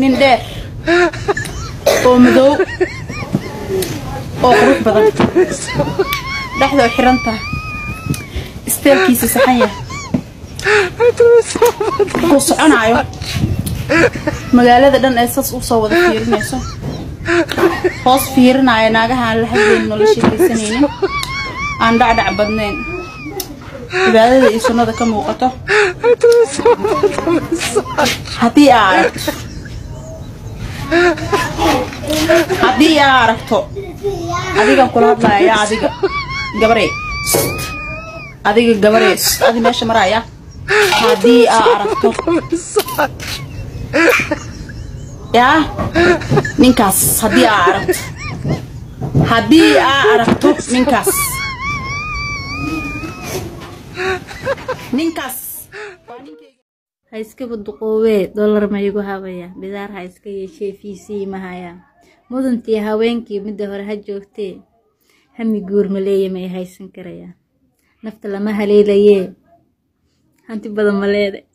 nin dheer. Oo madow. Oo qurux badan. Dhexdoo xiran tahay. Isteelkiisa saxan yahay. Uu soconaayo magaalada dhan ee sas u soo wada fiirinayso. Hoos fiirinaayo naagaha aan la hadlaynin oo la sheekaysanaynin aan dhacdhac badnayn cibaadada iyo sunnada ka muuqato. Haddii aa aragto. Adigan kula hadlaya adiga gabarey adiga gabarey adi meesha maraya. Haddii aa aragto. Yaa ninkaas haddii aa aragto. Haddii aa aragto ninkaas ha iska baduqoowee dollar ma igu habayaa. Bidaar ha iska yeeshee fiisii ma hayaa. Mudantii haweenkii midda hore ha joogtee. Hami guur maleeya ma ay haysan karayaa nafta lama haleelayee. Hanti badan ma leede